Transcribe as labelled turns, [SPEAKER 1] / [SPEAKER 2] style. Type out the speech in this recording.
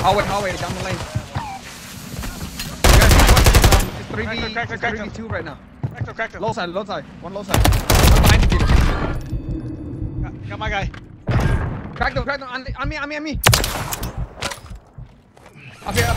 [SPEAKER 1] Hallway, hallway, down the lane. It's 3v,
[SPEAKER 2] Cracked
[SPEAKER 1] it's 3v2 right now.
[SPEAKER 2] Cracked him, cracked him.
[SPEAKER 1] Low side, low side. One low side. One behind the Peter.
[SPEAKER 2] Got, got my guy.
[SPEAKER 1] Crack them, crack them. On, on me, on me, on me. Up here, up here.